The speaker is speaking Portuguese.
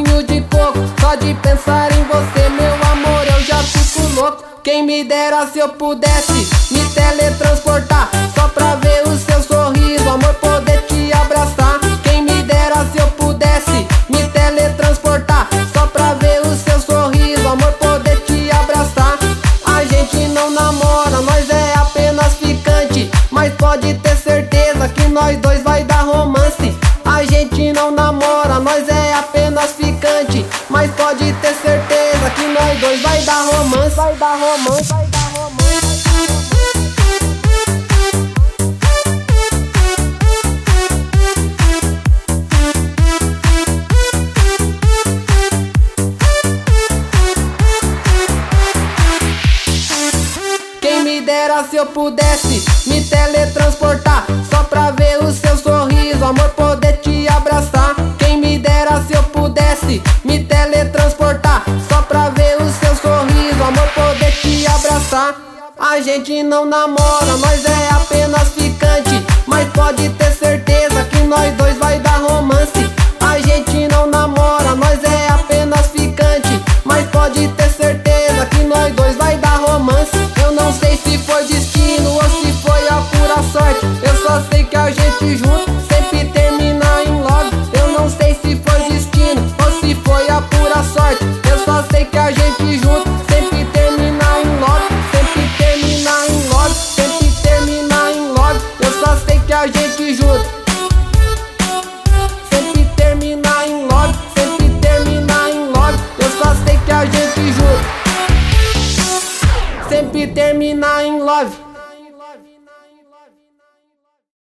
de coco. Só de pensar em você, meu amor, eu já fico louco. Quem me dera se eu pudesse me teletransportar. Só pra ver o seu sorriso, amor, poder te abraçar. Quem me dera se eu pudesse me teletransportar. Só pra ver o seu sorriso, amor, poder te abraçar. A gente não namora, nós é apenas ficante. Mas pode ter certeza que nós dois vai dar romance. A gente não namora, nós vai dar romance. Vai dar romance, vai dar Quem me dera se eu pudesse me teletransportar A gente não namora, nós é apenas ficante. Mas pode ter certeza que nós dois vai que a gente junto Sempre termina em love